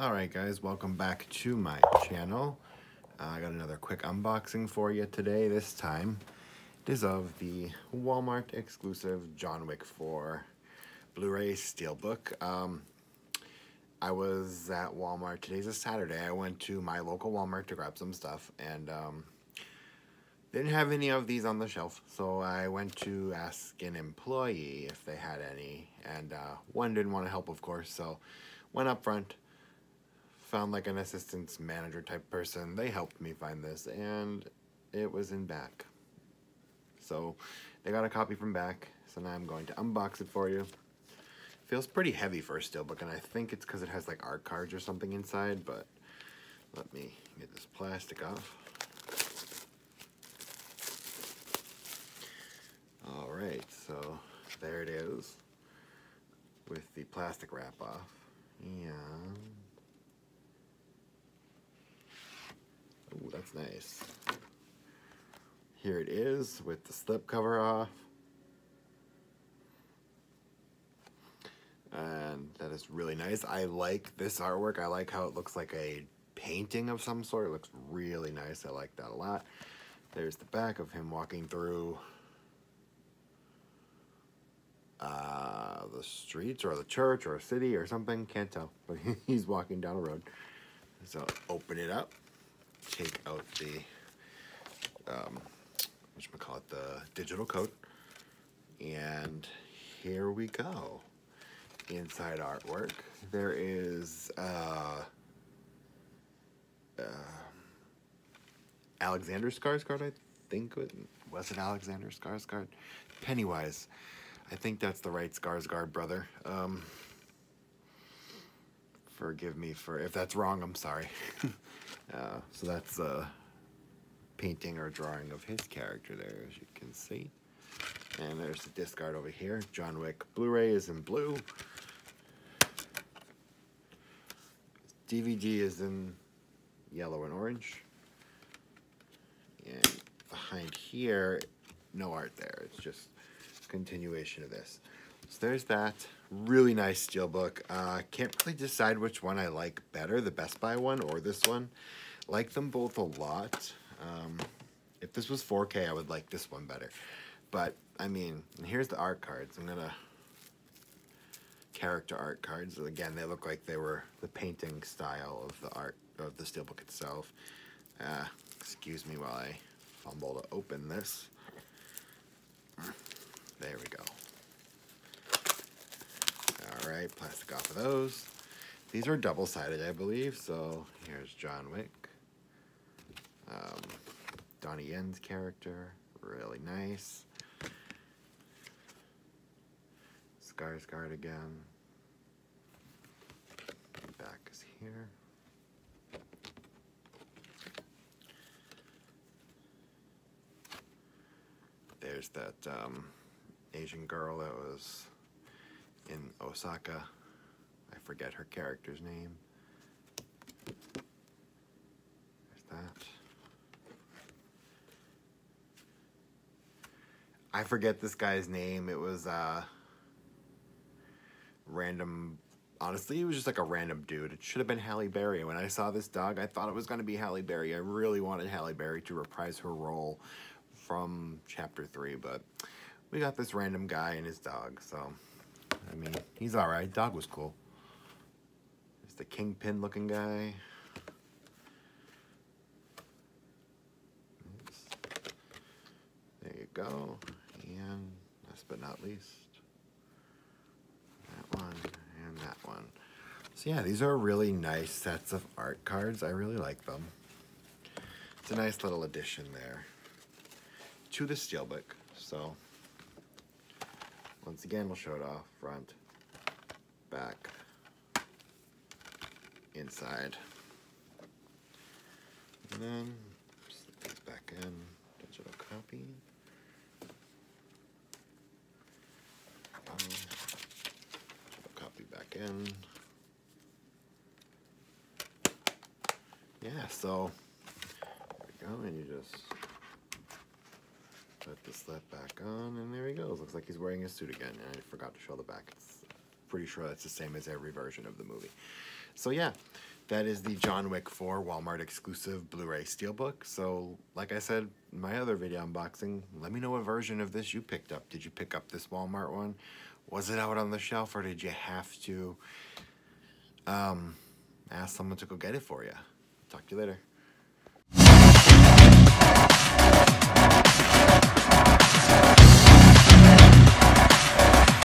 Alright guys, welcome back to my channel. Uh, I got another quick unboxing for you today. This time it is of the Walmart exclusive John Wick 4 Blu-ray Steelbook. Um, I was at Walmart, today's a Saturday, I went to my local Walmart to grab some stuff and um, didn't have any of these on the shelf, so I went to ask an employee if they had any, and uh, one didn't want to help, of course, so went up front, found like an assistance manager type person. They helped me find this, and it was in back. So they got a copy from back, so now I'm going to unbox it for you. Feels pretty heavy for a steelbook, and I think it's because it has like art cards or something inside, but let me get this plastic off. Alright, so there it is with the plastic wrap off. And oh, that's nice. Here it is with the slip cover off. And that is really nice. I like this artwork. I like how it looks like a painting of some sort. It looks really nice. I like that a lot. There's the back of him walking through uh, the streets or the church or a city or something. Can't tell, but he's walking down a road. So open it up, take out the, um, call it, the digital coat, and here we go. Inside artwork, there is uh, uh, Alexander Skarsgård, I think. Was it Alexander Skarsgård? Pennywise. I think that's the right Skarsgård brother. Um, forgive me for if that's wrong. I'm sorry. uh, so that's a painting or drawing of his character there, as you can see. And there's the disc art over here. John Wick Blu-ray is in blue. DVD is in yellow and orange. And behind here, no art there. It's just continuation of this. So there's that. Really nice steelbook. Uh, can't really decide which one I like better, the Best Buy one or this one. Like them both a lot. Um, if this was 4K, I would like this one better. But, I mean, here's the art cards. I'm going to... Character art cards. Again, they look like they were the painting style of the art of the steelbook itself. Uh, excuse me while I fumble to open this. There we go. All right, plastic off of those. These are double-sided, I believe. So here's John Wick. Um, Donnie Yen's character, really nice. Skarsgård again. Back is here. There's that um, Asian girl that was in Osaka. I forget her character's name. There's that. I forget this guy's name. It was uh random honestly, it was just like a random dude. It should have been Halle Berry. When I saw this dog, I thought it was going to be Halle Berry. I really wanted Halle Berry to reprise her role from chapter 3, but we got this random guy and his dog, so, I mean, he's alright. Dog was cool. There's the kingpin looking guy. There you go. And last but not least, that one and that one. So yeah, these are really nice sets of art cards. I really like them. It's a nice little addition there to the steelbook. So once again, we'll show it off front, back, inside. And then slip these back in, digital copy. Um, digital copy back in. Yeah, so there we go, and you just Put the slip back on, and there he goes. Looks like he's wearing his suit again. And I forgot to show the back. It's pretty sure that's the same as every version of the movie. So yeah, that is the John Wick 4 Walmart exclusive Blu-ray Steelbook. So, like I said in my other video unboxing, let me know what version of this you picked up. Did you pick up this Walmart one? Was it out on the shelf or did you have to um, ask someone to go get it for you? Talk to you later.